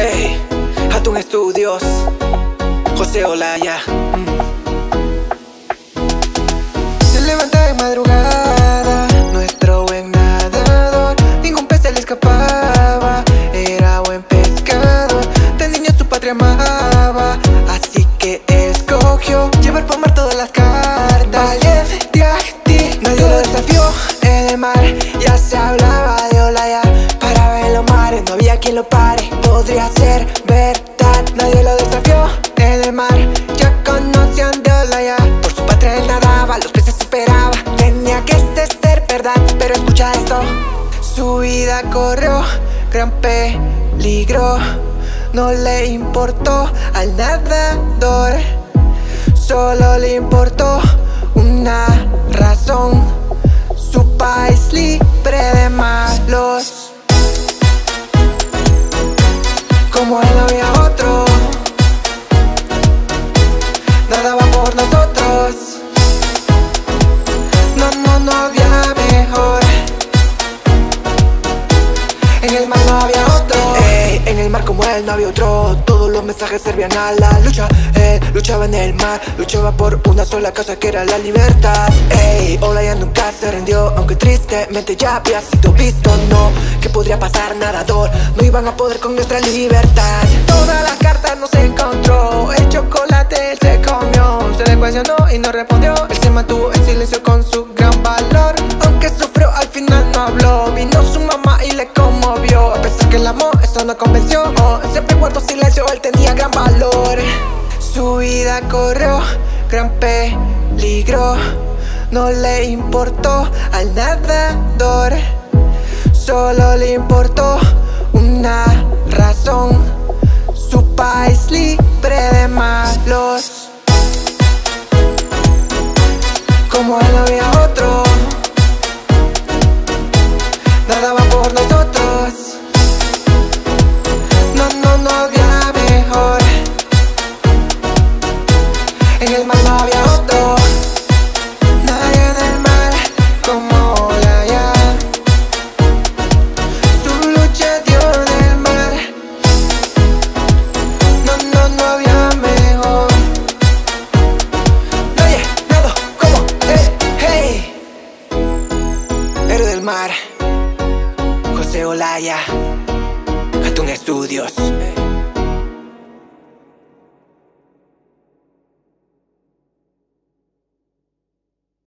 Ey, Hatun Estudios, José Olaya. Se levanta de madrugada, Corrió, gran peligro. No le importó al nadador, solo le importó una razón. Como él no había otro. Todos los mensajes servían a la lucha. Él luchaba en el mar, luchaba por una sola cosa que era la libertad. Ey, Olaya nunca se rindió, aunque tristemente ya había sido visto. No, que podría pasar nadador. No iban a poder con nuestra libertad. Todas las cartas no se encontró. El chocolate él se comió. Se le cuestionó y no respondió. Él se mantuvo en silencio con su no convenció. Oh, siempre guardó silencio, él tenía gran valor. Su vida corrió, gran peligro. No le importó al nadador. Solo le importó José Olaya. Hatun Estudios.